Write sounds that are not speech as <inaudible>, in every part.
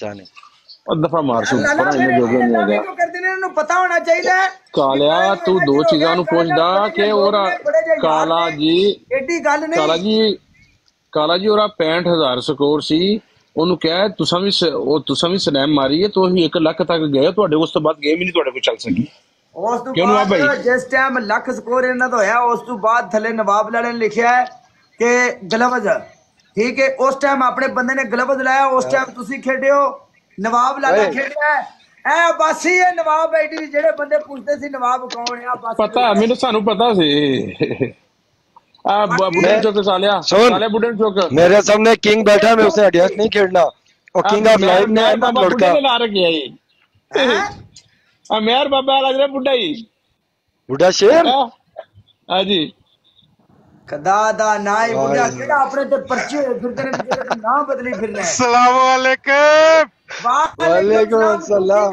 ਬੱਚਾ ਨੇ। ਉਹ ਦਫਾ ਮਾਰ ਫਿਰ ਇਹ ਜੋਗੇ ਨਹੀਂ ਹੈਗਾ। ਕਿਉਂ ਕਰਦੇ ਨੇ ਇਹਨਾਂ ਨੂੰ ਪਤਾ ਹੋਣਾ ਚਾਹੀਦਾ ਕਾਲਿਆ ਤੂੰ ਦੋ ਚੀਜ਼ਾਂ ਨੂੰ ਪੁੱਛਦਾ ਕਿ ਉਹਦਾ ਕਾਲਾ ਜੀ ਐਡੀ ਗੱਲ ਨਹੀਂ। ਕਾਲਾ ਜੀ ਕਾਲਾ ਜੀ ਉਹਦਾ 65000 ਸਕੋਰ ਸੀ। ਉਹਨੂੰ ਕਿਹਾ ਤੁਸੀਂ ਵੀ ਉਹ ਤੁਸੀਂ ਵੀ ਸਨੈਮ ਮਾਰੀ ਹੈ ਤੁਸੀਂ 1 ਲੱਖ ਤੱਕ ਗਏ ਤੁਹਾਡੇ ਉਸ ਤੋਂ ਬਾਅਦ ਗੇਮ ਹੀ ਨਹੀਂ ਤੁਹਾਡੇ ਕੋਲ ਚੱਲ ਸਕੀ। ਉਸ ਤੋਂ ਬਾਅਦ ਭਾਈ? ਜਿਸ ਟਾਈਮ ਲੱਖ ਸਕੋਰ ਇਹਨਾਂ ਦਾ ਹੋਇਆ ਉਸ ਤੋਂ ਬਾਅਦ ਥੱਲੇ ਨਵਾਬ ਲਾਲੇ ਨੇ ਲਿਖਿਆ ਹੈ ਕਿ ਗਲਵਜ਼ ਠੀਕ ਹੈ ਉਸ ਟਾਈਮ ਆਪਣੇ ਬੰਦੇ ਨੇ ਗਲਵਜ਼ ਲਾਇਆ ਉਸ ਟਾਈਮ ਤੁਸੀਂ ਖੇਡਿਓ ਨਵਾਬ ਲਾਲਾ ਖੇਡਿਆ ਐ ਬਾਸੀ ਇਹ ਨਵਾਬ ਐਡੀ ਜਿਹੜੇ ਬੰਦੇ ਪੁੱਛਦੇ ਸੀ ਨਵਾਬ ਕੌਣ ਆ ਬਾਸੀ ਪਤਾ ਮੈਨੂੰ ਸਾਨੂੰ ਪਤਾ ਸੀ। ਆ ਬੁੱਢੇ ਚੁੱਕ ਸਾਲਿਆ ਸਾਲੇ ਬੁੱਢੇ ਚੁੱਕ ਮੇਰੇ ਸਾਹਮਣੇ ਕਿੰਗ ਬੈਠਾ ਮੈਂ ਉਸੇ ਅਡਿਆਸ ਨਹੀਂ ਖੇਡਣਾ। ਉਹ ਕਿੰਗ ਆਫ ਲਾਈਫ ਨੇ ਐਂਦਾ ਲੜਕਾ। ਲਾ ਰੱਖਿਆ ਇਹ ਆ ਮੇਰ ਬਾਬਾ ਲੱਗ ਰਿਹਾ ਬੁੱਢਾ ਹੀ ਬੁੱਢਾ ਸ਼ੇਰ? ਹਾਂ? ਜੀ कदादा नाई बुढ़ा केड़ा अपने ते पर्ची फिरदे ने जेड़ा ना बदली फिर रहे अस्सलाम वालेकुम वालेकुम अस्सलाम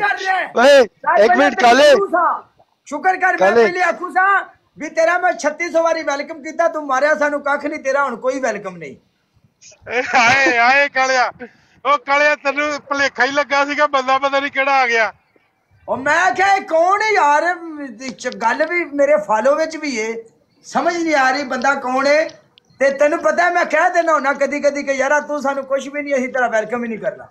भाई एक मिनट काले। शुक्र कर मैं मिली आखू सा। भी तेरा 3600 वारी वेलकम कीता तू मारया सानू कख नहीं तेरा हुन कोई वेलकम नहीं। हाय हाय कालिया। ओ कालिया तेनु भलेखा ही लगा सीगा बंदा पता नहीं केड़ा आ गया और मैं क्या कौन है यार? गल भी मेरे फॉलो विच भी है ਸਮਝ ਨਹੀਂ ਆ ਰਹੀ ਬੰਦਾ ਕੌਣ ਏ? ਤੇ ਤੈਨੂੰ ਪਤਾ ਮੈਂ ਕਹਿ ਦੇਣਾ ਹੁਣਾ ਕਦੀ ਕਦੀ ਕਿ ਯਾਰਾ ਤੂੰ ਸਾਨੂੰ ਕੁਝ ਵੀ ਨਹੀਂ ਅਸੀਂ ਤੇਰਾ ਵੈਲਕਮ ਹੀ ਨਹੀਂ ਕਰਨਾ।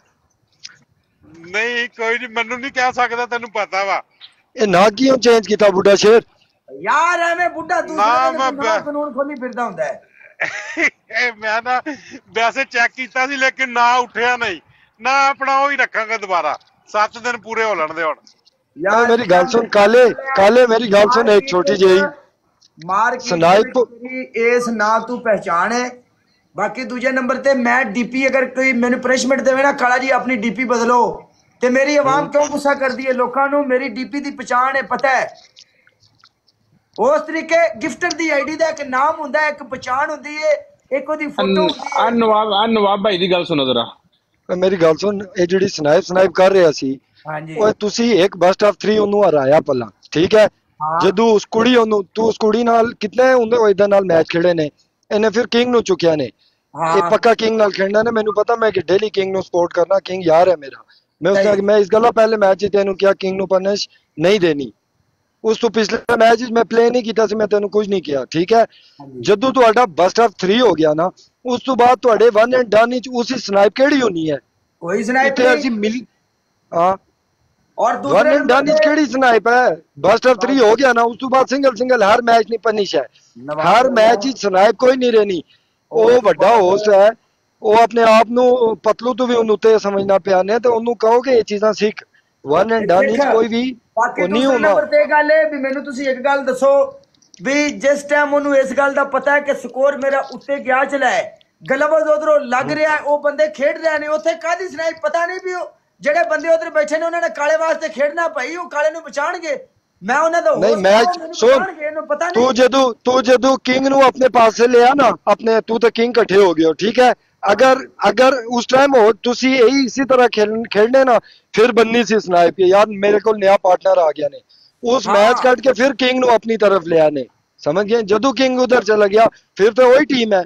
ਨਹੀਂ ਕੋਈ ਨਹੀਂ ਮੈਨੂੰ ਨਹੀਂ ਕਹਿ ਸਕਦਾ ਤੈਨੂੰ ਪਤਾ ਵਾ। ਇਹ ਨਾ ਕਿਉਂ ਚੇਂਜ ਕੀਤਾ ਬੁੱਢਾ ਸ਼ੇਰ? ਯਾਰ ਐਵੇਂ ਬੁੱਢਾ ਤੂੰ ਕਾਨੂੰਨ ਖੋਲੀ ਫਿਰਦਾ ਹੁੰਦਾ ਹੈ। ਮੈਂ ਨਾ ਵੈਸੇ ਚੈੱਕ ਕੀਤਾ ਸੀ ਲੇਕਿਨ ਨਾ ਉੱਠਿਆ ਨਹੀਂ। ਨਾ ਆਪਣਾ ਉਹ ਹੀ ਰੱਖਾਂਗਾ ਦੁਬਾਰਾ। ਸੱਤ ਦਿਨ ਪੂਰੇ ਹੋ ਲੈਣ ਦੇ ਹੁਣ। ਯਾਰ ਮੇਰੀ ਗੱਲ ਸੁਣ ਕਾਲੇ ਕਾਲੇ ਮੇਰੀ ਗੱਲ ਸੁਣ ਇੱਕ ਛੋਟੀ ਜਿਹੀ। ਬਾਕੀ ਦੂਜੇ ਨੰਬਰ ਤੇ ਮੈਂ ਡੀਪੀ ਅਗਰ ਕੋਈ ਮੈਨੂੰ ਪਨਿਸ਼ਮੈਂਟ ਦੇਵੇ ਨਾ ਕਾਲਾ ਜੀ ਆਪਣੀ ਡੀਪੀ ਬਦਲੋ। ਤੇ ਮੇਰੀ ਆਵਾਮ ਕਿਉਂ ਗੁੱਸਾ ਕਰਦੀ ਹੈ ਲੋਕਾਂ ਨੂੰ? ਮੇਰੀ ਡੀਪੀ ਦੀ ਪਛਾਣ ਹੈ ਪਤਾ ਹੈ। ਉਸ ਤਰੀਕੇ ਗਿਫਟਰ ਦੀ ਆਈਡੀ ਦਾ ਇੱਕ ਨਾਮ ਹੁੰਦਾ ਹੈ ਇੱਕ ਪਛਾਣ ਹੁੰਦੀ ਹੈ ਇੱਕ ਉਹਦੀ ਫੋਟੋ ਹੁੰਦੀ ਨਵਾਬ ਆ ਨਵਾਬ ਭਾਈ ਦੀ ਗੱਲ ਸੁਣੋ ਜ਼ਰਾ। ਮੇਰੀ ਗੱਲ ਸੁਣ ਇਹ ਜਿਹੜੀ ਸਨਾਈਪ ਸਨਾਈਪ ਕਰ ਰਿਹਾ ਸੀ ਹਾਂਜੀ। ਓਏ ਤੁਸੀਂ ਇੱਕ ਬਸਟ ਆਫ 3 ਉਹਨੂੰ ਹਰਾਇਆ ਪਹਿਲਾਂ ਠੀਕ ਹੈ? ਜਦੋਂ ਉਸ ਕੁੜੀ ਉਹਨੂੰ ਤੂੰ ਉਸ ਕੁੜੀ ਨਾਲ ਕਿੰਨੇ ਹੁੰਦੇ ਉਹ ਇਦਾਂ ਨਾਲ ਮੈਚ ਖੇੜੇ ਨੇ ਇਹਨੇ ਫਿਰ ਕਿੰਗ ਨੂੰ ਚੁੱਕਿਆ ਨੇ। ਇਹ ਹਾਂ ਪੱਕਾ ਕਿੰਗ ਨਾਲ ਖੇਡਣਾ ਨੇ ਮੈਨੂੰ ਪਤਾ ਮੈਂ ਕਿ ਡੇਲੀ ਕਿੰਗ ਨੂੰ ਸਪੋਰਟ ਕਰਨਾ ਕਿੰਗ ਯਾਰ ਹੈ ਮੇਰਾ। ਮੈਂ ਉਸ ਸਹੀ। ਮੈਂ ਇਸ ਗੱਲਾਂ ਪਹਿਲੇ ਮੈਚ 'ਚ ਤੈਨੂੰ ਕਿਹਾ ਕਿੰਗ ਨੂੰ ਪਨਿਸ਼ ਨਹੀਂ ਦੇਣੀ। ਉਸ ਤੋਂ ਪਿਛਲੇ ਮੈਚ 'ਚ ਮੈਂ ਪਲੇ ਨਹੀਂ ਕੀਤਾ ਸੀ ਮੈਂ ਤੈਨੂੰ ਕੁਝ ਨਹੀਂ ਕਿਹਾ ਠੀਕ ਹੈ? ਜਦੋਂ ਤੁਹਾਡਾ ਬਸਟ ਆਫ 3 ਹੋ ਗਿਆ ਨਾ ਉਸ ਤੋਂ ਬਾਅਦ ਤੁਹਾਡੇ ਵਨ ਐਂਡ ਡਨ ਵਿੱਚ ਉਸੇ ਸਨਾਈਪ ਕਿਹੜੀ ਹੋਣੀ ਹੈ? ਕੋਈ ਸਨਾਈਪ ਇੱਥੇ ਅਸੀਂ ਮਿਲ ਹਾਂ। ਔਰ ਐਂਡ ਡਨ ਵਿੱਚ ਕਿਹੜੀ ਸਨਾਈਪ ਹੈ? ਬਸਟ ਆਫ 3 ਹੋ ਗਿਆ ਨਾ ਉਸ ਤੋਂ ਬਾਅਦ ਸਿੰਗਲ ਸਿੰਗਲ ਹਰ ਮੈਚ ਨਹੀਂ ਪਨਿਸ਼ ਹੈ। ਹਰ ਮੈਚ ਵਿੱਚ ਸਨਾਈਪ ਕੋਈ ਨਹੀਂ ਰਹਿਣੀ। ਉਹ ਵੱਡਾ ਹੋਸਟ ਹੈ। ਉਹ ਆਪਣੇ ਆਪ ਨੂੰ ਪਤਲੂ ਤੋਂ ਵੀ ਉਹਨੂੰ ਉੱਤੇ ਸਮਝਣਾ ਪਿਆ ਨੇ ਤੇ ਉਹਨੂੰ ਕਹੋ ਕਿ ਇਹ ਚੀਜ਼ਾਂ ਸਿੱਖ। ਵਨ ਐਂਡ ਡਨ ਵਿੱਚ ਕੋਈ ਵੀ ਉਹ ਨਹੀਂ ਹੋਣਾ। ਨੰਬਰ ਤੇ ਗੱਲ ਹੈ ਵੀ ਮੈਨੂੰ ਤੁਸੀਂ ਇੱਕ ਗੱਲ ਦੱਸੋ ਵੀ ਜਿਸ ਟਾਈਮ ਉਹਨੂੰ ਇਸ ਗੱਲ ਦਾ ਪਤਾ ਹੈ ਕਿ ਸਕੋਰ ਮੇਰਾ ਉੱਤੇ ਗਿਆ ਚਲਾ ਹੈ ਗਲਵਜ਼ ਉਧਰੋਂ ਲੱਗ ਰਿਹਾ ਹੈ, ਉਹ ਬੰਦੇ ਖੇਡ ਰਹੇ ਨੇ ਉੱਥੇ ਕਾਦੀ ਸਨਾਈਪ ਪਤਾ ਨਹੀਂ ਵੀ ਉਹ ਜਿਹੜੇ ਬੰਦੇ ਉਧਰ ਬੈਠੇ ਨੇ ਉਹਨਾਂ ਨੇ ਕਾਲੇ ਵਾਸਤੇ ਖੇਡਣਾ ਭਾਈ ਉਹ ਕਾਲੇ ਨੂੰ ਬਚਾਣਗੇ ਮੈਂ ਉਹਨਾਂ ਦਾ ਨਹੀਂ ਮੈਂ ਸੁਣ ਤੂੰ ਜਦੋਂ ਤੂੰ ਜਦੋਂ ਕਿੰਗ ਨੂੰ ਆਪਣੇ ਪਾਸੇ ਲਿਆ ਨਾ ਆਪਣੇ ਤੂੰ ਤਾਂ ਕਿੰਗ ਇਕੱਠੇ ਹੋ ਗਿਓ ਠੀਕ ਹੈ? अगर अगर उस टाइम हो तुसी यही इसी तरह खेल खेलने ना फिर बननी सी स्नाइप यार मेरे को नया पार्टनर आ गया ने उस हाँ। मैच कट के फिर किंग नु अपनी तरफ़ लिया ने समझ गए जदू किंग उधर चला गया फिर तो वही टीम है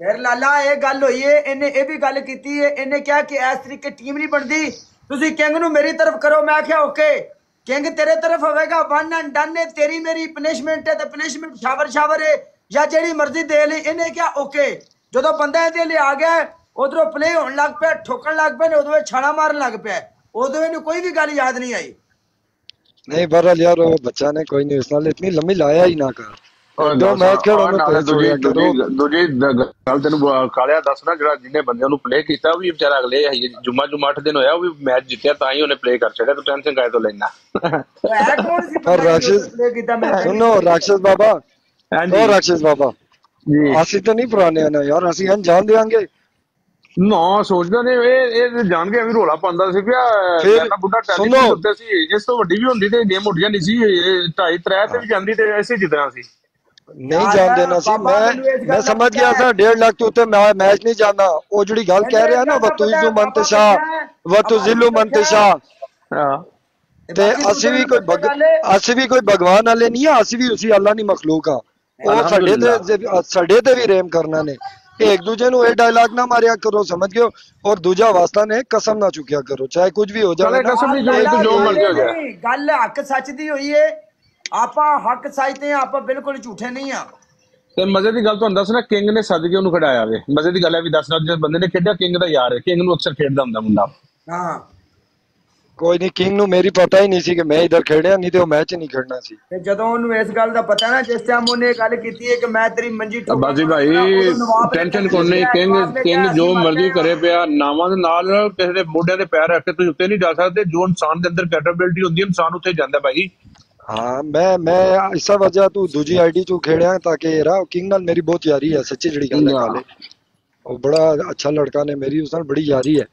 फिर लाला ये गल हुई है इन्हें ये भी गल की इन्हें क्या कि इस तरीके टीम नहीं बनती ਤੁਸੀਂ ਕਿੰਗ ਨੂੰ ਮੇਰੀ ਤਰਫ ਕਰੋ, ਮੈਂ ਕਿਹਾ ਓਕੇ, ਕਿੰਗ ਤੇਰੇ ਤਰਫ ਹੋਵੇਗਾ, ਵਨ ਐਂਡ ਡਨ ਏ, ਤੇਰੀ ਮੇਰੀ ਪਨਿਸ਼ਮੈਂਟ ਹੈ ਤੇ ਪਨਿਸ਼ਮੈਂਟ ਸ਼ਾਵਰ ਸ਼ਾਵਰ ਏ, ਜਾਂ ਜਿਹੜੀ ਮਰਜ਼ੀ ਦੇ ਲਈ। ਇਹਨੇ ਕਿਹਾ, ਓਕੇ। ਜਦੋਂ ਬੰਦਾ ਇਹਦੇ ਲਈ ਆ ਗਿਆ, ਉਧਰੋਂ ਪਲੇ ਹੋਣ ਲੱਗ ਪਿਆ, ਠੋਕਣ ਲੱਗ ਪਿਆ ਨੇ ਉਦੋਂ ਇਹ ਛਾਣਾ ਮਾਰਨ ਲੱਗ ਪਿਆ। ਉਦੋਂ ਇਹਨੂੰ ਕੋਈ ਵੀ ਗੱਲ ਯਾਦ ਨਹੀਂ ਆਈ। ਨਹੀਂ, ਬਹਰਹਾਲ ਯਾਰ, ਉਹ ਬੱਚਾ ਨੇ ਕੋਈ ਨਹੀਂ ਉਸ ਨਾਲ ਇਤਨੀ ਲੰਮੀ ਲਾਇਆ ਹੀ ਨਾ ਕਰ। ਦੋ ਮੈਚ ਖੇਡੋ ਨਾ ਦੂਜੀ ਛੋੜਿਆ ਦੂਜੀ ਗੱਲ ਤੈਨੂੰ ਕਾਲਿਆ ਦੱਸਣਾ ਜਿਹੜਾ ਜਿਹਨੇ ਬੰਦਿਆਂ ਨੂੰ ਪਲੇ ਕੀਤਾ ਉਹ ਵੀ ਵਿਚਾਰਾ ਅਗਲੇ ਹੈ ਜੁਮਾ ਜੁਮਾ 8 ਦਿਨ ਹੋਇਆ ਉਹ ਵੀ ਮੈਚ ਜਿੱਤਿਆ ਤਾਂ ਹੀ ਉਹਨੇ ਪਲੇ ਕਰ ਛੱਡਿਆ ਤੂੰ ਟੈਨਸ਼ਨ ਕਾਇ ਤੋਂ ਲੈਣਾ ਪਰ ਰਾਕਸ਼ਸ ਮੈਂ ਸੁਣੋ ਰਾਕਸ਼ਸ ਬਾਬਾ। ਹਾਂਜੀ। ਉਹ ਰਾਕਸ਼ਸ ਬਾਬਾ। ਜੀ। ਅਸੀਂ ਤਾਂ ਨਹੀਂ ਪੁਰਾਣੇ ਆ ਨਾ ਯਾਰ ਅਸੀਂ ਅਣਜਾਣ ਦੇਾਂਗੇ ਨਾ ਸੋਚਦਾ ਨੇ ਇਹ ਇਹ ਜਾਣ ਕੇ ਐਵੇਂ ਰੋਲਾ ਪਾਉਂਦਾ ਸੀ ਪਿਆ। ਨਾ ਬੁੱਢਾ ਟੈਲੀ ਸੁਣੋ। ਉੱਤੇ ਸੀ ਇਸ ਤੋਂ ਵੱਡੀ ਵੀ ਹੁੰਦੀ ਤੇ ਗੇਮ ਉੱਡ ਜਾਂਦੀ ਸੀ ਇਹ ਢਾਈ ਤਰੇ ਤੇ ਵੀ ਜਾਂਦੀ ਤੇ ਐਸੇ ਜਿੱਦਣਾ ਸੀ। ਨਹੀਂ ਜਾਣ ਦੇਣਾ ਸੀ ਮੈਂ ਮੈਂ ਸਮਝ ਗਿਆ ਹੈ। ਸੀ 1.5 ਲੱਖ ਤੋਂ ਉੱਤੇ ਮੈਂ ਮੈਚ ਨਹੀਂ ਜਾਣਾ ਉਹ ਜਿਹੜੀ ਗੱਲ ਕਹਿ ਰਿਹਾ ਨਾ ਵਤੁਜ਼ੂ ਮੰਤਸ਼ਾ ਵਤੁਜ਼ਿਲੂ ਮੰਤਸ਼ਾ ਹਾਂ ਤੇ ਅਸੀਂ ਵੀ ਕੋਈ ਅਸੀਂ ਵੀ ਕੋਈ ਭਗਵਾਨ ਵਾਲੇ ਨਹੀਂ ਆ ਅਸੀਂ ਵੀ ਉਸੇ ਅੱਲਾ ਦੀ ਮਖਲੂਕ ਆ। ਉਹ ਸਾਡੇ ਤੇ ਸਾਡੇ ਤੇ ਵੀ ਰਹਿਮ ਕਰਨਾ ਨੇ। ਇੱਕ ਦੂਜੇ ਨੂੰ ਇਹ ਡਾਇਲੌਗ ਨਾ ਮਾਰਿਆ ਕਰੋ ਸਮਝ ਗਏ ਹੋ? ਔਰ ਦੂਜਾ ਵਾਸਤਾ ਨੇ ਕਸਮ ਨਾ ਚੁੱਕਿਆ ਕਰੋ। ਚਾਹੇ ਕੁਝ ਵੀ ਹੋ ਜਾਵੇ ਚਲੇ ਨਾ, ਕਸਮ ਨਹੀਂ ਗੱਲ ਚੁੱਕੀ ਤੂੰ ਜੋ ਮਰਜ਼ੀ ਹੋ ਜਾਏ ਨਹੀਂ, ਗੱਲ ਹੱਕ ਸੱਚ ਦੀ ਹੋਈ ਏ। ਆਪਾਂ ਹੱਕ ਸੱਚ ਤੇ ਹਾਂ, ਆਪਾਂ ਬਿਲਕੁਲ ਝੂਠੇ ਨਹੀਂ ਆ ਤੇ ਮਜ਼ੇ ਦੀ ਗੱਲ ਤੁਹਾਨੂੰ ਦੱਸਣਾ ਕਿੰਗ ਨੇ ਸੱਦ ਕੇ ਉਹਨੂੰ ਖੜਾਇਆ ਵੇ। ਮਜ਼ੇ ਦੀ ਗੱਲ ਹੈ ਵੀ ਦੱਸਣਾ ਜਿਸ ਬੰਦੇ ਨੇ ਖੇਡਿਆ ਕਿੰਗ ਦਾ ਯਾਰ ਹੈ। ਕਿੰਗ ਨੂੰ ਅਕਸਰ ਖੇਡਦਾ ਹੁੰਦਾ ਮੁੰਡਾ। ਹਾਂ। ਕੋਈ ਨਹੀਂ ਕਿੰਗ ਨੂੰ ਮੇਰੀ ਪਤਾ ਹੀ ਨਹੀਂ ਸੀ ਕਿ ਮੈਂ ਇਧਰ ਖੇਡਿਆ ਨਹੀਂ ਤੇ ਉਹ ਮੈਚ ਨਹੀਂ ਖੇਡਣਾ ਸੀ। ਤੇ ਜਦੋਂ ਉਹਨੂੰ ਇਸ ਗੱਲ ਦਾ ਪਤਾ ਨਾ ਜਿਸ ਟਾਈਮ ਉਹਨੇ ਗੱਲ ਕੀਤੀ ਹੈ ਕਿ ਮੈਂ ਤੇਰੀ ਮੰਜੀ ਠੋਕ ਬਾਜੀ ਭਾਈ ਟੈਨਸ਼ਨ ਕੋਈ ਨਹੀਂ ਕਿੰਗ ਕਿੰਗ ਜੋ ਮਰਜ਼ੀ ਕਰੇ ਪਿਆ ਨਾਵਾਂ ਦੇ ਨਾਲ ਕਿਸੇ ਦੇ ਮੋਢਿਆਂ ਦੇ ਪੈਰ ਰੱਖ ਕੇ ਤੁਸੀਂ ਉੱਤੇ ਨਹੀਂ ਜਾ ਸਕਦੇ ਜੋ ਇਨਸਾਨ ਦੇ ਅੰਦਰ ਕੈਪੇਬਿਲਿਟੀ ਹੁੰਦੀ ਹੈ ਇਨਸਾਨ ਉੱਥੇ ਜਾਂਦਾ ਭਾਈ। ਹਾਂ ਮੈਂ ਮੈਂ ਇਸਾ ਵਜ੍ਹਾ ਤੂੰ ਦੂਜੀ ਆਈਡੀ ਚੋਂ ਖੇਡਿਆ ਤਾਂ ਕਿ ਰਾ ਕਿੰਗ ਨਾਲ ਮੇਰੀ ਬਹੁਤ ਯਾਰੀ ਹੈ ਸੱਚੀ ਜਿਹੜੀ ਗੱਲ ਹੈ ਹਾਂ। ਕਾਲੇ ਉਹ ਬੜਾ ਅੱਛਾ ਲੜਕਾ ਨੇ ਮੇਰੀ ਉਸ ਨਾਲ ਬੜੀ ਯਾਰੀ ਹੈ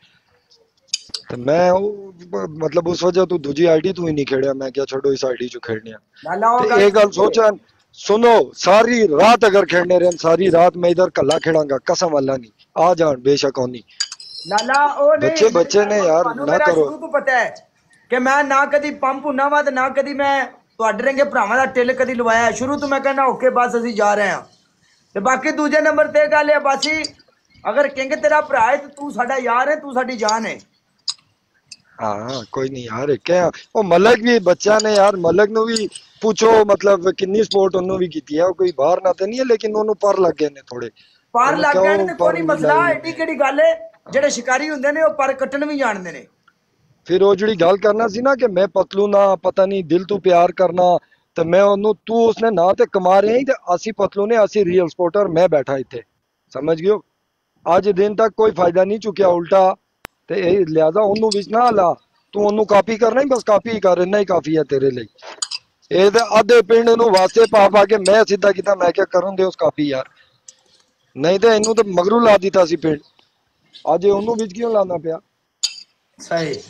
ਤੇ ਮੈਂ ਉਹ ਬ- ਮਤਲਬ ਉਸ ਵਜ੍ਹਾ ਤੂੰ ਦੂਜੀ ਆਈਡੀ ਤੂੰ ਹੀ ਨਹੀਂ ਖੇਡਿਆ ਮੈਂ ਕਿਹਾ ਛੱਡੋ ਇਸ ਆਈਡੀ ਚੋਂ ਖੇਡਣਿਆ ਲਾਲਾ ਉਹ ਤੇ ਇਹ ਗੱਲ ਸੋਚਣ ਸੁਣੋ ਸਾਰੀ ਰਾਤ ਅਗਰ ਖੇਡਨੇ ਰਹਿਣ ਸਾਰੀ ਰਾਤ ਮੈਂ ਇਧਰ ਕੱਲਾ ਖੇਡਾਂਗਾ ਕਸਮ ਅੱਲਾ ਨਹੀਂ ਆ ਜਾਣ ਬੇਸ਼ੱਕ ਹੋਣੀ ਲਾਲਾ ਉਹ ਨਹੀਂ ਬੱਚੇ- ਬੱਚੇ ਨੇ ਯਾਰ, ਤੁਹਾਨੂੰ ਨਾ ਮੇਰਾ ਕਰੋ। ਸ਼ੁਰੂ ਤੋਂ ਪਤਾ ਹੈ ਕਿ ਮੈਂ ਨਾ ਕਦੀ ਪੰਪ ਹੁੰਨਾ ਵਾ ਤੇ ਨਾ ਕਦੀ ਮੈਂ ਤੁਹਾਡੇ ਰੰਗੇ ਭਰਾਵਾਂ ਦਾ ਟਿਲ ਕਦੀ ਲਵਾਇਆ? ਸ਼ੁਰੂ ਤੋਂ ਮੈਂ ਕਹਿੰਦਾ ਓਕੇ ਬਸ ਅਸੀਂ ਜਾ ਰਹੇ ਹਾਂ। ਤੇ ਬਾਕੀ ਦੂਜੇ ਨੰਬਰ ਤੇ ਗੱਲ ਹੈ ਬਾਸੀ ਅਗਰ ਕਿੰਗ ਤੇਰਾ ਭਰਾ ਹੈ ਤੇ ਤੂੰ ਸਾਡਾ ਯਾਰ ਹੈ ਤੂੰ ਸਾਡੀ ਜਾਨ ਹੈ। ਹਾਂ ਕੋਈ ਨਹੀਂ ਯਾਰ ਕਿਆ ਉਹ ਮਲਕ ਵੀ ਬੱਚਾ ਨੇ ਯਾਰ ਮਲਕ ਨੂੰ ਵੀ ਪੁੱਛੋ ਮਤਲਬ ਕਿੰਨੀ ਸਪੋਰਟ ਉਹਨੂੰ ਵੀ ਕੀਤੀ ਹੈ। ਉਹ ਕੋਈ ਬਾਹਰ ਨਾ ਤੇ ਨਹੀਂ ਹੈ ਲੇਕਿਨ ਉਹਨੂੰ ਪਰ ਲੱਗ ਗਏ ਨੇ ਥੋੜੇ ਪਰ ਲੱਗ ਗਏ ਨੇ ਕੋਈ ਮਸਲਾ? ਐਡੀ ਕਿਹੜੀ ਗੱਲ ਹੈ? ਜਿਹੜੇ ਸ਼ਿਕਾਰੀ ਹੁੰਦੇ ਨੇ ਉਹ ਪਰ ਕੱਟਣ ਵੀ ਜਾਣਦੇ ਨੇ। ਫਿਰ ਉਹ ਜਿਹੜੀ ਗੱਲ ਕਰਨਾ ਸੀ ਨਾ ਕਿ ਮੈਂ ਪਤਲੂ ਨਾ, ਪਤਾ ਨਹੀਂ ਦਿਲ ਤੋਂ ਪਿਆਰ ਕਰਨਾ, ਤੇ ਮੈਂ ਉਹਨੂੰ, ਤੂੰ ਉਸਨੇ ਨਾ ਤੇ ਕਮਾ ਰਿਹਾ ਹੀ ਤੇ ਅਸੀਂ ਪਤਲੂ ਨੇ, ਅਸੀਂ ਰੀਅਲ ਸਪੋਰਟਰ ਮੈਂ ਬੈਠਾ ਇੱਥੇ। ਸਮਝ ਗਿਓ ਅੱਜ ਦਿਨ ਤੱਕ ਕੋਈ ਫਾਇਦਾ ਨਹੀਂ ਚੁੱਕਿਆ ਉਲਟਾ, ਤੇ ਇਹ ਲਿਆਦਾ ਉਹਨੂੰ ਵਿੱਚ ਨਾ ਲਾ। ਤੂੰ ਉਹਨੂੰ ਕਾਪੀ ਕਰਨਾ ਹੀ, ਬਸ ਕਾਪੀ ਕਰ, ਇੰਨਾ ਹੀ ਕਾਫੀ ਹੈ ਤੇਰੇ ਲਈ। ਇਹ ਤੇ ਅੱਧੇ ਪਿੰਡ ਨੂੰ ਵਾਸਤੇ ਪਾ ਪਾ ਕੇ ਮੈਂ ਸਿੱਧਾ ਕੀਤਾ, ਮੈਂ ਕਿਹਾ ਕਰਨ ਦੇ ਉਸ ਕਾਪੀ ਯਾਰ। ਨਹੀਂ ਤੇ ਇਹਨੂੰ ਤਾਂ ਮਗਰੂ ਲਾ ਦਿੱਤਾ ਸੀ ਪਿੰਡ। ਅੱਜ ਉਹਨੂੰ ਵਿੱਚ ਕਿਉਂ ਲਾਣਾ ਪਿਆ? ਸਹੀ।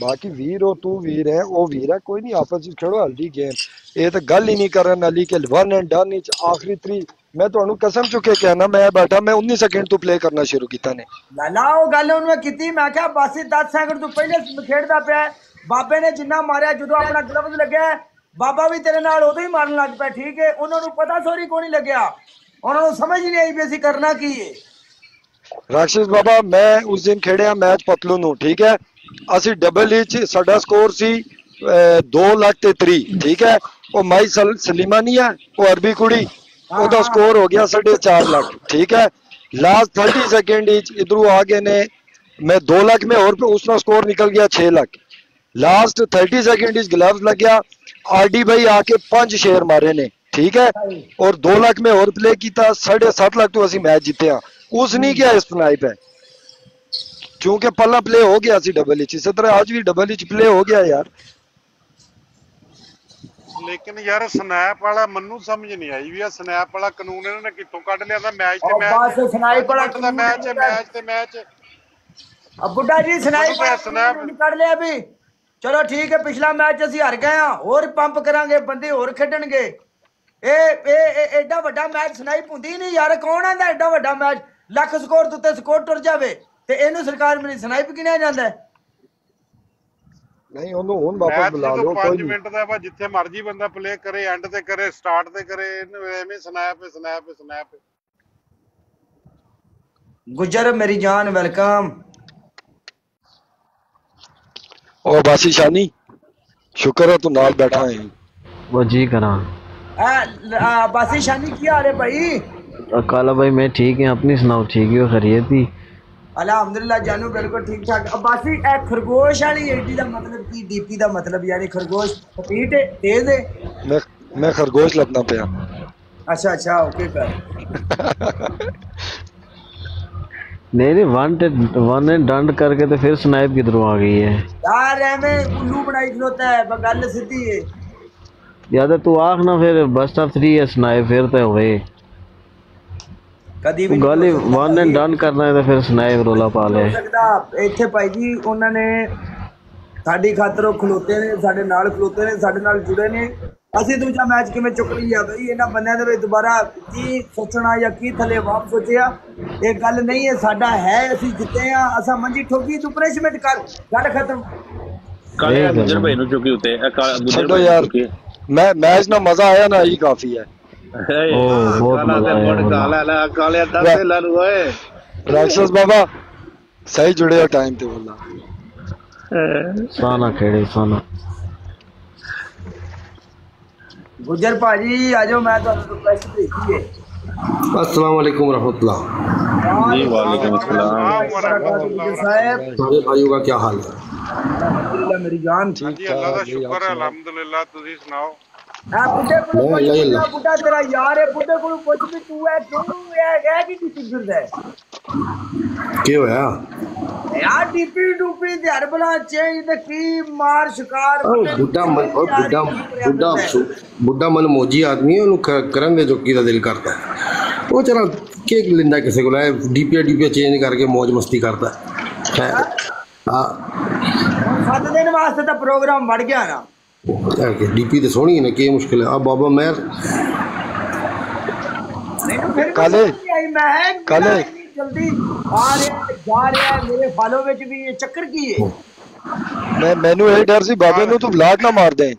ਬਾਕੀ ਵੀਰ ਉਹ ਤੂੰ ਵੀਰ ਹੈ ਉਹ ਵੀਰ ਹੈ ਕੋਈ ਨਹੀਂ ਆਪਸ ਵਿੱਚ ਖੇਡੋ ਹਲਦੀ ਗੇਮ ਇਹ ਤਾਂ ਗੱਲ ਹੀ ਨਹੀਂ ਕਰਨ ਵਾਲੀ ਕਿ ਵਨ ਐਂਡ ਡਨ ਵਿੱਚ ਆਖਰੀ 3 ਮੈਂ ਤੁਹਾਨੂੰ ਕਸਮ ਚੁੱਕੇ ਕਹਿਣਾ ਮੈਂ ਬੈਠਾ ਮੈਂ 19 ਸੈਕਿੰਡ ਤੋਂ ਪਲੇ ਕਰਨਾ ਸ਼ੁਰੂ ਕੀਤਾ ਨੇ। ਲਾਲਾ ਉਹ ਗੱਲ ਉਹਨੂੰ ਮੈਂ ਕੀਤੀ ਮੈਂ ਕਿਹਾ ਬਾਸੀ 10 ਸੈਕਿੰਡ ਤੋਂ ਪਹਿਲੇ ਖੇਡਦਾ ਪਿਆ। ਬਾਬੇ ਨੇ ਜਿੰਨਾ ਮਾਰਿਆ ਜਦੋਂ ਆਪਣਾ ਗਲਵਜ਼ ਲੱਗਿਆ ਬਾਬਾ ਵੀ ਤੇਰੇ ਨਾਲ ਉਦੋਂ ਹੀ ਮਾਰਨ ਲੱਗ ਪਿਆ ਠੀਕ ਹੈ? ਉਹਨਾਂ ਨੂੰ ਪਤਾ ਸੋਰੀ ਕੋਈ ਨਹੀਂ ਲੱਗਿਆ? ਉਹਨਾਂ ਨੂੰ ਸਮਝ ਹੀ ਨਹੀਂ ਆਈ ਵੀ ਅਸੀਂ ਕਰਨਾ ਕੀ ਹੈ। ਰਾਕਸ਼ਿਸ਼ ਬਾਬਾ ਮੈਂ ਉਸ ਦਿਨ ਖੇਡਿਆ ਮੈਚ ਪਤਲੂ ਨੂੰ ਠੀਕ ਹੈ? ਅਸੀਂ ਡਬਲ ਵਿੱਚ ਸਾਡਾ ਸਕੋਰ ਸੀ 2 ਲੱਖ ਤੇ 3 ਠੀਕ ਹੈ ਉਹ ਮਾਈ ਸਲ- ਸਲੀਮਾ ਨਹੀਂ ਹੈ ਉਹ ਅਰਬੀ ਕੁੜੀ ਉਹਦਾ ਸਕੋਰ ਹੋ ਗਿਆ 4.5 ਲੱਖ ਠੀਕ ਹੈ ਲਾਸਟ 30 ਸੈਕਿੰਡ ਵਿੱਚ ਇਧਰੋਂ ਆ ਗਏ ਨੇ ਮੈਂ 2 ਲੱਖ में और पे उसका स्कोर निकल गया 6 लाख लास्ट 30 सेकंड इस ग्लव्स लग गया आरडी भाई आके पांच शेयर मारे ने ठीक है और 2 लाख में और प्ले किया साढ़े सात लाख तो असि मैच जीते हैं उस नहीं किया इस स्नाइप है क्योंकि पहला प्ले हो गया सी डबल इच इसी तरह आज भी डबल इच प्ले हो गया यार ਲੇਕਿਨ ਯਾਰ ਸਨੈਪ ਵਾਲਾ ਮੈਨੂੰ ਸਮਝ ਨਹੀਂ ਆਈ ਵੀ ਆ ਸਨੈਪ ਵਾਲਾ ਕਾਨੂੰਨ ਇਹਨਾਂ ਨੇ ਕਿੱਥੋਂ ਕੱਢ ਲਿਆ ਦਾ ਮੈਚ ਤੇ ਉਹ ਮੈਚ ਬਸ ਸਨਾਈਪ ਵਾਲਾ ਦਾ ਮੈਚ ਹੈ ਮੈਚ ਤੇ ਮੈਚ अब बुड्ढा जी स्नाइप ਉਹਨੂੰ snap- ਕੱਢ ਲਿਆ ਵੀ ਚਲੋ ਠੀਕ ਹੈ ਪਿਛਲਾ ਮੈਚ ਅਸੀਂ ਹਾਰ ਗਏ ਆ ਹੋਰ ਪੰਪ ਕਰਾਂਗੇ ਬੰਦੇ ਹੋਰ ਖੇਡਣਗੇ ਇਹ ਇਹ ਇਹ ਐਡਾ ਵੱਡਾ ਮੈਚ ਸਨਾਈਪ ਹੁੰਦੀ ਨਹੀਂ ਯਾਰ ਕੌਣ ਆਂਦਾ ਐਡਾ ਵੱਡਾ ਮੈਚ ਲੱਖ ਸਕੋਰ ਤੋਂ ਉੱਤੇ ਸਕੋਰ ਟੁਰ ਜਾਵੇ ਤੇ ਇਹਨੂੰ ਸਰਕਾਰ ਮੇਰੀ ਸਨਾਈਪ ਗਿਣਿਆ ਜਾਂਦਾ ਹੈ नहीं ਉਹਨੂੰ ਹੁਣ ਵਾਪਸ ਮੈਚ ਬੁਲਾ ਜਦੋਂ ਲਓ 5 ਕੋਈ ਨਹੀਂ ਮਿੰਟ ਦਾ ਵਾ ਜਿੱਥੇ ਮਰਜੀ ਬੰਦਾ ਪਲੇ ਕਰੇ ਐਂਡ ਤੇ ਕਰੇ ਸਟਾਰਟ ਤੇ ਕਰੇ ਇਹਨੂੰ ਐਵੇਂ ਸਨੈਪ ਸਨੈਪ ਸਨੈਪ ਗੁਜਰ ਮੇਰੀ ਜਾਨ ਵੈਲਕਮ ਉਹ ਬਾਸੀ ਸ਼ਾਨੀ ਸ਼ੁਕਰ ਹੈ ਤੂੰ ਨਾਲ ਬੈਠਾ ਹੈ वो जी करा ਆ ਬਾਸੀ ਸ਼ਾਨੀ ਕੀ ਹਾਲ ਹੈ ਭਾਈ काला भाई मैं ठीक है अपनी सुनाओ ठीक ही हो खैरियत ही ਅਲਹਮਦੁਲਿਲਾ ਜਾਨੂ ਬਿਲਕੁਲ ਠੀਕ ਠਾਕ ਅਬਾਸੀ ਇਹ ਖਰਗੋਸ਼ ਵਾਲੀ ਏਡੀ ਦਾ ਮਤਲਬ ਕੀ ਡੀਪੀ ਦਾ ਮਤਲਬ ਯਾਨੀ ਖਰਗੋਸ਼ ਸਪੀਡ ਹੈ ਤੇਜ਼ ਹੈ ਮੈਂ ਮੈਂ ਖਰਗੋਸ਼ ਲੱਭਣਾ ਪਿਆ ਅੱਛਾ ਅੱਛਾ ਓਕੇ ਕਰ नहीं नहीं वन टे वन एंड डंड करके तो फिर स्नाइप किधरों आ गई है ਯਾਰ ਐਵੇਂ ਉੱਲੂ ਬਣਾਈ ਖਲੋਤਾ ਹੈ ਬ- ਗੱਲ ਸਿੱਧੀ ਹੈ या तो तू आख ना फिर बस्ट ऑफ थ्री है स्नाइप फिर तो होए ਕਦੀ ਵੀ ਗੱਲ ਵਨ ਐਂਡ ਡਨ ਕਰਨਾ ਹੈ ਤਾਂ ਫਿਰ ਸੁਣਾਏ ਰੋਲਾ ਪਾ ਲਿਆ। ਸਕਦਾ ਇੱਥੇ ਭਾਈ ਜੀ ਉਹਨਾਂ ਨੇ ਸਾਡੀ ਖਾਤਰ ਉਹ ਖਲੋਤੇ ਨੇ ਸਾਡੇ ਨਾਲ ਖਲੋਤੇ ਨੇ ਸਾਡੇ ਨਾਲ ਜੁੜੇ ਨੇ। ਅਸੀਂ ਦੂਜਾ ਮੈਚ ਕਿਵੇਂ ਚੁੱਕ ਲਈ ਆ ਬਈ ਇਹਨਾਂ ਬੰਦਿਆਂ ਦੇ ਵਿੱਚ ਦੁਬਾਰਾ ਕੀ ਸੋਚਣਾ ਜਾਂ ਕੀ ਥਲੇ ਵਾਪ ਸੋਚਿਆ? ਇਹ ਗੱਲ ਨਹੀਂ ਹੈ ਸਾਡਾ ਹੈ ਅਸੀਂ ਜਿੱਤੇ ਆ। ਅਸਾਂ ਮੰਜੀ ਠੋਕੀ ਤੂੰ ਪ੍ਰੈਸ਼ਮੈਂਟ ਕਰ। ਗੱਲ ਖਤਮ। ਕਾਲੇ ਗੁਜਰ ਭਾਈ ਨੂੰ ਚੁੱਕੀ ਉਤੇ। ਗੁਜਰ ਭਾਈ ਯਾਰ ਮੈਂ ਮੈਚ ਨਾਲ ਮਜ਼ਾ ਆਇਆ ਨਾ ਇਹ ਕਾਫੀ ਹੈ। राक्षस बाबा सही जुड़े हो टाइम बोला साना खेड़े साना गुजर पाजी आजो मैं तो रिक्वेस्ट अस्सलाम वालेकुम रहमतुल्लाह जी वालेकुम अस्सलाम भाइयों का क्या हाल है? मेरी जान। ठीक है अल्लाह का शुक्र है अल्हम्दुलिल्लाह तुझी सुनाओ। ਆ ਬੁੱਢੇ ਕੋਲ ਨਹੀਂ, ਨਹੀਂ, ਨਹੀਂ। ਬੁੱਢਾ ਤੇਰਾ ਯਾਰ ਹੈ ਬੁੱਢੇ ਕੋਲ ਪੁੱਛ ਵੀ ਤੂੰ ਹੈ ਕਿਉਂ ਇਹ ਹੈ ਕਿ ਕਿਸੇ ਫਿਰਦਾ ਹੈ ਕੀ ਹੋਇਆ? ਯਾਰ ਡੀਪੀ ਡੂਪੀ ਤੇ ਹਰ ਬਲਾ ਚੇਂਜ ਤੇ ਕੀ ਮਾਰ ਸ਼ਿਕਾਰ ਉਹ ਬੁੱਢਾ ਮਨ ਉਹ ਬੁੱਢਾ ਬੁੱਢਾ ਬੁੱਢਾ? ਮਨ ਮੋਜੀ ਆਦਮੀ ਉਹਨੂੰ ਕ- ਕਰਨ ਦੇ ਜੋ ਕੀ ਦਾ ਦਿਲ ਕਰਦਾ। ਉਹ ਚਲਾ ਕੇਕ ਲਿੰਦਾ ਕਿਸੇ ਕੋਲ? ਹੈ ਡੀਪੀ ਡੀਪੀ ਚੇਂਜ ਕਰਕੇ ਮौज ਮਸਤੀ ਕਰਦਾ। ਹੈ। ਆ ਸੱਤ ਦਿਨ ਵਾਸਤੇ ਤਾਂ ਪ੍ਰੋਗਰਾਮ ਵੜ ਗਿਆ ਨਾ। ਕਿ ਡੀਪੀ ਤੇ ਸੋਹਣੀ ਨੇ ਕੀ ਮੁਸ਼ਕਿਲ ਹੈ ਆ ਬਾਬਾ ਮਹਿਰ ਕਾਲੇ। ਮੈਂ ਕਾਲੇ। ਜਲਦੀ ਆ ਰਿਹਾ ਜਾ ਰਿਹਾ ਮੇਰੇ ਫਾਲੋ ਵਿੱਚ ਵੀ ਇਹ ਚੱਕਰ ਕੀ ਹੈ ਮੈਂ ਮੈਨੂੰ ਇਹ ਡਰ ਸੀ ਬਾਬੇ ਨੂੰ ਤੂੰ ਬਲਾਕ ਨਾ ਮਾਰ ਦੇ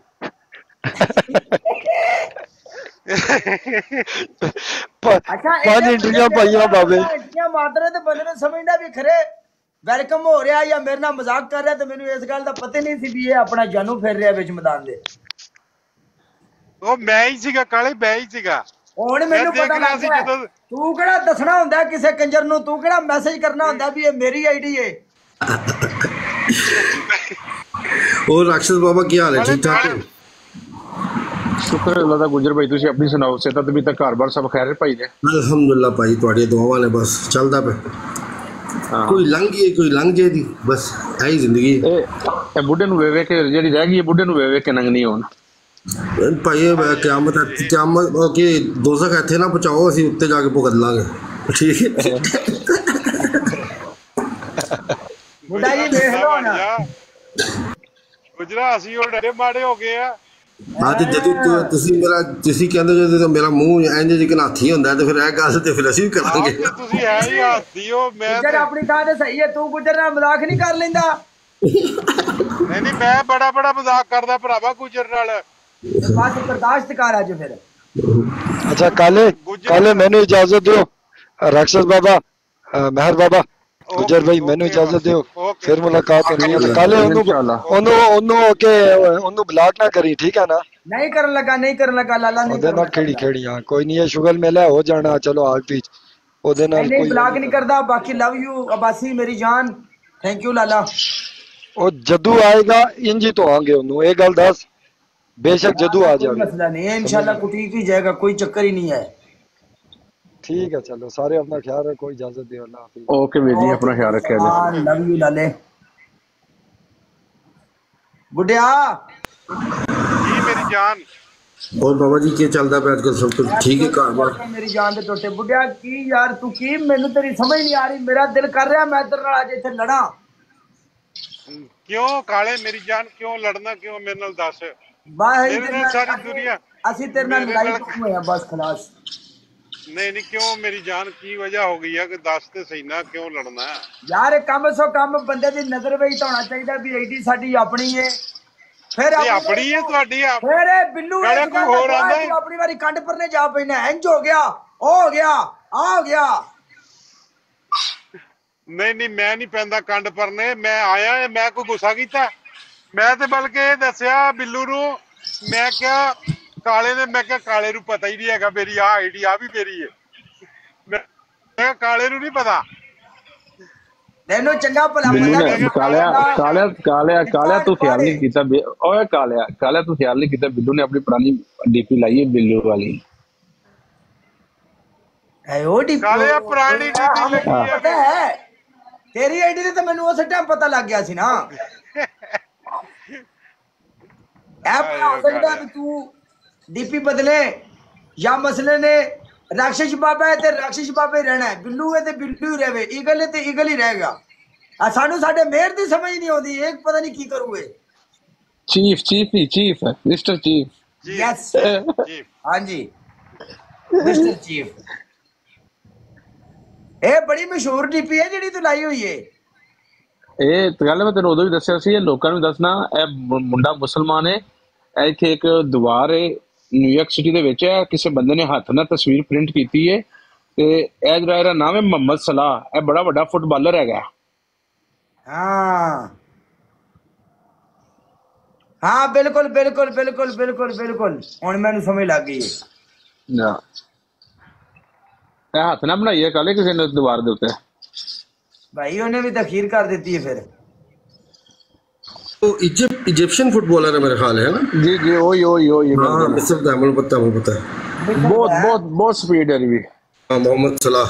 ਪ- ਪੰਜ ਇੰਟਰੀਆਂ ਪਾਈਆਂ ਬਾਬੇ ਇੰਟਰੀਆਂ ਮਾਤਰੇ ਤੇ ਬੰਦੇ ਨੂੰ ਸਮਝਦਾ ਵੀ ਖਰੇ ਵੈਲਕਮ ਹੋ ਰਿਹਾ ਜਾਂ ਮੇਰੇ ਨਾਲ ਮਜ਼ਾਕ ਕਰ ਰਿਹਾ ਤੇ ਮੈਨੂੰ ਇਸ ਗੱਲ ਦਾ ਪਤਾ ਨਹੀਂ ਸੀ ਵੀ ਇਹ ਆਪਣਾ ਜਾਨੂ ਫਿਰ ਰਿਹਾ ਵਿੱਚ ਮੈਦਾਨ ਦੇ। ਉਹ ਮੈਂ ਹੀ ਸੀਗਾ ਕਾਲੇ ਮੈਂ ਹੀ ਸੀਗਾ। ਹੁਣ ਮੈਨੂੰ ਪਤਾ ਲੱਗ ਗਿਆ ਤੂੰ ਕਿਹੜਾ ਦੱਸਣਾ ਹੁੰਦਾ ਕਿਸੇ ਕੰਜਰ ਨੂੰ ਤੂੰ ਕਿਹੜਾ ਮੈਸੇਜ ਕਰਨਾ ਹੁੰਦਾ ਵੀ ਇਹ ਮੇਰੀ ਆਈਡੀ ਏ। ਹੋਰ ਰਾਕਸ਼ਸ ਬਾਬਾ ਕੀ ਹਾਲ ਹੈ? ਠੀਕ ਠਾਕ ਹੋ? ਸ਼ੁਕਰ ਗੁਜਰ ਭਾਈ ਤੁਸੀਂ ਆਪਣੀ ਸੁਣਾਓ ਸਿਹਤ ਵੀ ਤਾਂ ਘਰ-ਬਾਰ ਸਭ ਖੈਰ ਹੈ ਭਾਈ ਦੇ? ਅਲਹਮਦੁਲਿਲਾ ਭਾਈ ਤੁਹਾਡੀਆਂ ਦੁਆਵਾਂ ਨੇ ਬਸ ਚੱਲਦਾ ਪਿਆ। ਕੋਈ ਲੰਘ ਗਈ ਕੋਈ ਲੰਘ ਜੇਦੀ ਬਸ ਐ ਹੀ ਜ਼ਿੰਦਗੀ ਇਹ ਬੁੱਢੇ ਨੂੰ ਵੇ ਵੇ ਕੇ ਜਿਹੜੀ ਰਹਿ ਗਈ ਹੈ ਬੁੱਢੇ ਨੂੰ ਵੇ ਵੇ ਕੇ ਨੰਗਣੀ ਹੋਣ। ਭਾਈ ਇਹ ਕਿਆਮਤ ਹੈ ਕਿਆਮਤ ਉਹ ਕੀ ਦੋਜ਼ਖ ਇੱਥੇ ਨਾ ਪਹੁੰਚਾਓ ਅਸੀਂ ਉੱਤੇ ਜਾ ਕੇ ਭੁਗਤ ਲਾਂਗੇ। ਠੀਕ ਹੈ। ਮੁੰਡਾ ਜੀ ਵੇਖ ਲਓ ਨਾ ਗੁਜਰਾ ਅਸੀਂ ਉਹ ਡਰੇ ਮਾੜੇ ਹੋ ਗਏ ਆ। ਹਾਂ ਤੇ ਜਦੋਂ ਤੁ- ਤੁਸੀਂ ਮੇਰਾ ਤੁਸੀਂ ਕਹਿੰਦੇ ਜਦੋਂ ਮੇਰਾ ਮੂੰਹ ਇੰਜ ਜਿਹਾ ਹਾਥੀ ਹੁੰਦਾ ਤੇ ਫਿਰ ਇਹ ਗੱਲ ਤੇ ਫਿਰ ਅਸੀਂ ਵੀ ਕਰਾਂਗੇ। ਤੁਸੀਂ ਹੈ ਹੀ ਹੱਥੀ ਹੋ ਮੈਂ ਗੁੱਜਰ ਤੇ- ਆਪਣੀ ਥਾਂ ਤੇ ਸਹੀ ਹੈ ਤੂੰ ਗੁੱਜਰ ਨਾਲ ਮਜ਼ਾਕ ਨਹੀਂ ਕਰ ਲੈਂਦਾ। ਨਹੀਂ ਨਹੀਂ ਮੈਂ ਬੜਾ ਬੜਾ ਮਜ਼ਾਕ ਕਰਦਾ ਭਰਾਵਾ ਗੁਜਰ ਨਾਲ। ਬਸ ਬਰਦਾਸ਼ਤ ਕਰ ਅੱਜ ਫਿਰ। ਅੱਛਾ ਕਾਲੇ ਕਾਲੇ ਮੈਨੂੰ ਇਜਾਜ਼ਤ ਦਿਓ। ਰਾਕਸ਼ਸ ਬਾਬਾ ਮਹਿਰ ਬਾਬਾ। ਗੁਜਰ ਭਾਈ ਮੈਨੂੰ ਓਕੇ, ਇਜਾਜ਼ਤ ਦਿਓ ਓਕੇ। ਫਿਰ ਮੁਲਾਕਾਤ ਹੋਣੀ ਹੈ ਤੇ ਕਾਲੇ ਉਹਨੂੰ ਇਨਸ਼ਾਅੱਲਾ। ਉਹਨੂੰ ਉਹਨੂੰ ਕਿ ਉਹਨੂੰ ਬਲਾਕ ਨਾ ਕਰੀ ਠੀਕ ਹੈ ਨਾ ਨਹੀਂ ਕਰਨ ਲੱਗਾ ਨਹੀਂ ਕਰਨ ਲੱਗਾ ਲਾਲਾ ਨਹੀਂ ਉਹਦੇ ਕਰਨ ਨਾਲ ਲੱਗਾ। ਕਿਹੜੀ ਕਿਹੜੀ ਹਾਂ ਕੋਈ ਨਹੀਂ ਇਹ ਸ਼ੁਗਲ ਮੇਲਾ ਹੋ ਜਾਣਾ ਚਲੋ ਆਗ ਪੀਚ ਉਹਦੇ ਨਾਲ ਨਹੀਂ ਕੋਈ ਬਲਾਕ ਨਹੀਂ ਕਰਦਾ ਬਾਕੀ ਲਵ ਯੂ ਅਬਾਸੀ ਮੇਰੀ ਜਾਨ ਥੈਂਕ ਯੂ ਲਾਲਾ ਉਹ ਜੱਦੂ ਆਏਗਾ ਇੰਜ ਹੀ ਤੋਂ ਆਂਗੇ ਉਹਨੂੰ ਇਹ ਗੱਲ ਦੱਸ ਬੇਸ਼ੱਕ ਜੱਦੂ ਆ ਕੋਈ ਜਾਵੇ ਮਸਲਾ ਨਹੀਂ ਹੈ ਇਨਸ਼ਾਅੱਲਾ ਕੁਟੀ ਕੀ ਜਾਏਗਾ ਕੋਈ ਚੱਕਰ ਹੀ ਨਹੀਂ ਹੈ ਠੀਕ ਹੈ ਚਲੋ ਸਾਰੇ ਆਪਣਾ ਖਿਆਲ ਰੱਖੋ ਇਜਾਜ਼ਤ ਦਿਓ ਅੱਲਾਹ ਹਾਫਿਜ਼। ਓਕੇ ਵੀਰ ਜੀ ਆਪਣਾ ਖਿਆਲ ਰੱਖਿਆ ਜੀ। ਹਾਂ ਲਵ ਯੂ ਲਾਲੇ। ਬੁੱਢਿਆ ਜੀ ਮੇਰੀ ਜਾਨ। ਹੋਰ ਬਾਬਾ ਜੀ ਕੀ ਚੱਲਦਾ ਪਿਆ ਅੱਜਕੱਲ ਸਭ ਕੁਝ ਠੀਕ ਹੈ ਘਰ ਬਾਰ ਮੇਰੀ ਜਾਨ ਦੇ ਟੋਟੇ। ਬੁੱਢਿਆ ਕੀ ਯਾਰ ਤੂੰ ਕੀ? ਮੈਨੂੰ ਤੇਰੀ ਸਮਝ ਨਹੀਂ ਆ ਰਹੀ। ਮੇਰਾ ਦਿਲ ਕਰ ਰਿਹਾ ਮੈਂ ਤੇਰੇ ਨਾਲ ਅੱਜ ਇੱਥੇ ਲੜਾਂ। ਕਿਉਂ ਕਾਲੇ? ਮੇਰੀ ਜਾਨ ਕਿਉਂ ਲੜਨਾ ਕਿਉਂ ਮੇਰੇ ਨਾਲ ਦੱਸ? ਨਾਲ ਸਾਰੀ ਦੁਨੀਆ- ਅਸੀਂ ਤੇਰੇ ਨਾਲ ਲੜਾਈ ਕਿਉਂ ਹੋਇਆ ਬਸ ਖਲਾਸ। ਨਹੀਂ ਨਹੀਂ ਕਿਉਂ? ਮੇਰੀ ਜਾਨ ਕੀ ਵਜ੍ਹਾ ਹੋ ਗਈ ਆ ਕਿ ਦੱਸ ਤੇ ਸਹੀ ਨਾ ਕਿਉਂ ਲੜਨਾ ਹੈ? ਯਾਰ ਇਹ ਕੰਮ ਸੋ ਕੰਮ ਬੰਦੇ ਦੀ ਨਜ਼ਰ ਵਿੱਚ ਹੋਣਾ ਚਾਹੀਦਾ ਵੀ ਆਈਡੀ ਸਾਡੀ ਆਪਣੀ ਏ। ਫਿਰ ਇਹ ਆਪਣੀ ਹੈ ਤੁਹਾਡੀ ਆਪ ਫਿਰ ਇਹ ਬਿੱਲੂ ਗੱਲ ਕੋਈ ਹੋਰ ਦਾ ਆਂਦਾ ਤੂੰ ਆਪਣੀ ਵਾਰੀ ਕੰਡ ਪਰਨੇ ਜਾ ਪੈਣਾ। ਇੰਜ ਹੋ ਗਿਆ ਉਹ ਹੋ ਗਿਆ ਆ ਹੋ ਗਿਆ। ਨਹੀਂ ਨਹੀਂ ਮੈਂ ਨਹੀਂ ਪੈਂਦਾ ਕੰਡ ਪਰਨੇ ਮੈਂ ਆਇਆ ਇਹ ਮੈਂ ਕੋਈ ਗੁੱਸਾ ਕੀਤਾ? ਮੈਂ ਤੇ ਬਲਕਿ ਇਹ ਦੱਸਿਆ ਬਿੱਲੂ ਨੂੰ ਮੈਂ ਕਿਹਾ ਕਾਲੇ ਨੇ ਮੈਂ ਕਿਹਾ ਕਾਲੇ ਨੂੰ ਪਤਾ ਹੀ ਨਹੀਂ ਹੈਗਾ ਮੇਰੀ ਆ ਆਈਡੀ ਆ ਵੀ ਮੇਰੀ ਹੈ। ਮੈਂ ਕਿਹਾ ਕਾਲੇ ਨੂੰ ਨਹੀਂ ਪਤਾ। ਤੈਨੂੰ ਚੰਗਾ ਭਲਾ ਬਿੱਲੂ ਪਤਾ ਕਾਲਿਆ ਕਾਲਿਆ ਕਾਲਿਆ ਕਾਲਿਆ ਤੂੰ ਖਿਆਲ ਨਹੀਂ ਕੀਤਾ ਓਏ ਕਾਲਿਆ ਕਾਲਿਆ ਤੂੰ ਖਿਆਲ ਨਹੀਂ ਕੀਤਾ ਬਿੱਲੂ ਨੇ ਆਪਣੀ ਪੁਰਾਣੀ ਡੀਪੀ ਲਾਈ ਹੈ ਬਿੱਲੂ ਵਾਲੀ। ਐ ਉਹ ਡੀ ਕਾਲੇ ਆ ਪੁਰਾਣੀ DP ਲੱਗੀ ਹੈ। ਪਤਾ ਹੈ ਤੇਰੀ ਆਈਡੀ ਤੇ ਤਾਂ ਮੈਨੂੰ ਉਸ ਟਾਈਮ ਪਤਾ ਲੱਗ ਗਿਆ ਸੀ ਨਾ। <laughs> ਐ ਪਤਾ ਹੋ ਸਕਦਾ ਵੀ ਤੂੰ ਡੀਪੀ ਬਦਲੇ ਜਾਂ ਮਸਲੇ ਨੇ ਰਾਕਸ਼ਸ਼ ਬਾਬਾ ਹੈ ਤੇ ਰਾਕਸ਼ਸ਼ ਬਾਬਾ ਰਹਿਣਾ ਹੈ। ਬਿੱਲੂ ਹੈ ਤੇ ਬਿੱਲੂ ਹੀ ਰਹੇ ਈਗਲ ਹੈ ਤੇ ਈਗਲ ਹੀ ਰਹੇਗਾ ਆ ਸਾਨੂੰ ਸਾਡੇ ਮੇਰ ਦੀ ਸਮਝ ਨਹੀਂ ਆਉਂਦੀ। ਇਹ ਪਤਾ ਨਹੀਂ ਕੀ ਕਰੂਗੇ। ਚੀਫ ਚੀਫ ਹੀ ਚੀਫ ਹੈ। Mister chief. ਜੀ ਯੈਸ ਜੀ ਹਾਂਜੀ। Mister chief. ਇਹ ਬੜੀ ਮਸ਼ਹੂਰ ਡੀਪੀ ਹੈ ਜਿਹੜੀ ਤੂੰ ਲਾਈ ਹੋਈ ਹੈ ਇਹ ਗੱਲ ਮੈਂ ਤੈਨੂੰ ਉਦੋਂ ਵੀ ਦੱਸਿਆ ਸੀ ਇਹ ਲੋਕਾਂ ਨੂੰ ਦੱਸਣਾ ਇਹ ਮੁੰਡਾ ਮੁਸਲਮਾਨ ਹੈ ਇੱਥੇ ਇੱਕ ਦੀਵਾਰ ਹੈ ਨਿਊਯਾਰਕ ਸਿਟੀ ਦੇ ਵਿੱਚ ਹੈ ਕਿਸੇ ਬੰਦੇ ਨੇ ਹੱਥ ਨਾਲ ਤਸਵੀਰ ਪ੍ਰਿੰਟ ਕੀਤੀ ਹੈ ਤੇ ਇਹ ਜਿਹੜਾ ਇਹਦਾ ਨਾਮ ਹੈ ਮੁਹੰਮਦ ਸਲਾਹ ਇਹ ਬੜਾ ਵੱਡਾ ਫੁੱਟਬਾਲਰ ਹੈਗਾ। ਹਾਂ। ਹਾਂ ਬਿਲਕੁਲ ਬਿਲਕੁਲ ਬਿਲਕੁਲ ਬਿਲਕੁਲ ਬਿਲਕੁਲ। ਹੁਣ ਮੈਨੂੰ ਸਮਝ ਲੱਗ ਗਈ ਹੈ ਨਾ। ਇਹ ਹੱਥ ਨਾ ਬਣਾਈਏ ਕਾਲੇ ਕਿਸੇ ਨੇ ਦੀਵਾਰ ਦੇ ਉੱਤੇ। ਭਾਈ ਉਹਨੇ ਵੀ ਤਖੀਰ ਕਰ ਦਿੱਤੀ ਹੈ ਫਿਰ। ਉਹ ਇਜਿਪਟ इजिप्शियन फुटबॉलर है मेरे ख्याल है ना ਜੀ ਜੀ ਉਹੀ ਉਹੀ ਉਹੀ ਇਹ हाँ ਗੱਲ ਹੈ। मिस्र का मुझे पता मुझे पता है ਬਹੁਤ ਬਹੁਤ ਬਹੁਤ ਸਪੀਡ ਹੈ ਵੀ हाँ मोहम्मद सलाह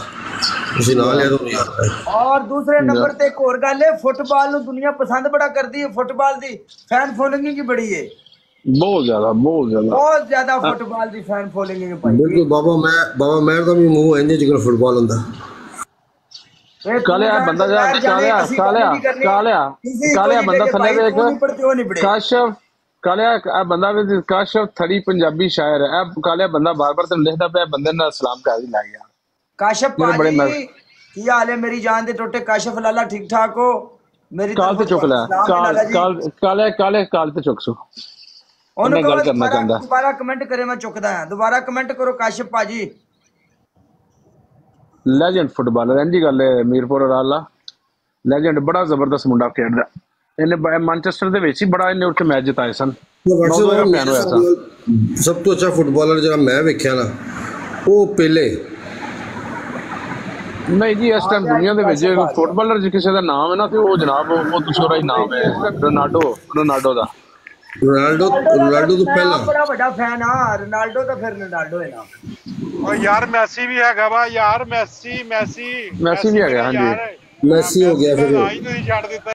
उसी नाल है तो मुझे याद है ਔਰ ਦੂਸਰੇ ਨੰਬਰ ਤੇ ਇੱਕ ਹੋਰ ਗੱਲ ਹੈ ਫੁੱਟਬਾਲ ਨੂੰ ਦੁਨੀਆ ਪਸੰਦ ਬੜਾ ਕਰਦੀ ਹੈ ਫੁੱਟਬਾਲ ਦੀ ਫੈਨ ਫੋਲੋਇੰਗ ਹੀ ਬੜੀ ਹੈ ਬਹੁਤ ਜ਼ਿਆਦਾ ਬਹੁਤ ਜ਼ਿਆਦਾ ਬਹੁਤ ਜ਼ਿਆਦਾ ਫੁੱਟਬਾਲ ਦੀ ਫੈਨ ਫੋਲੋਇੰਗ ਹੈ ਭਾਈ बिल्कुल बाबा मैं बाबा मेहर का भी मुंह इंज जिगर फुटबॉल होंदा ਇਹ ਕਾਲਿਆ ਬੰਦਾ ਜਾ ਕਾਲਿਆ ਕਾਲਿਆ। ਕਾਲਿਆ ਕਾਲਿਆ ਬੰਦਾ ਥੱਲੇ ਪੜ੍ਹੇ। ਕਾਸ਼ਫ ਕਾਲਿਆ ਆ ਬੰਦਾ ਵੀ ਕਾਸ਼ਫ ਥੜੀ ਪੰਜਾਬੀ ਸ਼ਾਇਰ ਹੈ ਇਹ ਕਾਲਿਆ ਬੰਦਾ ਬਾਰ-ਬਾਰ ਤੈਨੂੰ ਲਿਖਦਾ ਪਿਆ ਬੰਦੇ ਨਾਲ ਸਲਾਮ ਕਰ ਹੀ ਲੱਗ ਗਿਆ ਕਾਸ਼ਫ ਭਾਜੀ ਕੀ ਹਾਲ ਹੈ ਮੇਰੀ ਜਾਨ ਦੇ ਟੋਟੇ ਕਾਸ਼ਫ ਲਾਲਾ ਠੀਕ ਠਾਕ ਹੋ ਮੇਰੀ ਕਾਲ ਤੇ ਚੁੱਕ ਲੈ ਕਾਲ। ਕਾਲ ਕਾਲੇ ਕਾਲੇ ਕਾਲ ਤੇ ਚੁੱਕ ਸੋ ਉਹਨੂੰ ਗੱਲ ਕਰਨਾ ਚਾਹੁੰਦਾ। ਦੁਬਾਰਾ ਕਮੈਂਟ ਕਰੇ ਮੈਂ ਚੁੱਕਦਾ ਹਾਂ ਦੁਬਾਰਾ ਕਮੈਂਟ ਕਰੋ ਕਾਸ਼ਫ ਭਾਜੀ ਲੈਜੈਂਡ ਫੁੱਟਬਾਲਰ ਇੰਜੀ ਗੱਲ ਹੈ ਮੀਰਪੁਰ ਵਾਲਾ ਲੈਜੈਂਡ ਬੜਾ ਜ਼ਬਰਦਸਤ ਮੁੰਡਾ ਖੇਡਦਾ। ਇਹਨੇ ਮਾਂਚੈਸਟਰ ਦੇ ਵਿੱਚ ਹੀ ਬੜਾ ਇਹਨੇ ਉੱਥੇ ਮੈਚ ਜਿਤਾਏ ਸਨ। ਸਭ ਤੋਂ ਅੱਛਾ ਫੁੱਟਬਾਲਰ ਜਿਹੜਾ ਮੈਂ ਵੇਖਿਆ ਨਾ ਉਹ ਪੇਲੇ ਨਹੀਂ ਜੀ ਇਸ ਟਾਈਮ ਦੁਨੀਆ ਦੇ ਵਿੱਚ ਫੁੱਟਬਾਲਰ ਜੇ ਕਿਸੇ ਦਾ ਨਾਮ ਹੈ ਨਾ ਤੇ ਉਹ ਜਨਾਬ ਉਹ ਦੂਸਰਾ ਹੀ ਨਾਮ ਹੈ ਰੋਨਾਲਡੋ ਰੋਨਾਲਡੋ ਦਾ। ਰੋਨਾਲਡੋ ਰੋਨਾਲਡੋ ਤੋਂ ਪਹਿਲਾਂ। ਬੜਾ ਵੱਡਾ ਫੈਨ ਆ ਰੋਨਾਲਡੋ ਤਾਂ ਫਿਰ ਰੋਨਾਲਡੋ ਹੈ ਨਾ। ਉਹ ਯਾਰ ਮੈਸੀ ਵੀ ਹੈਗਾ ਵਾ ਯਾਰ ਮੈਸੀ ਮੈਸੀ ਮੈਸੀ ਵੀ ਹੈਗਾ, ਹਾਂਜੀ। ਮੈਸੀ ਹੋ ਗਿਆ ਫਿਰ। ਆਈ ਤੁਸੀਂ ਛੱਡ ਦਿੱਤਾ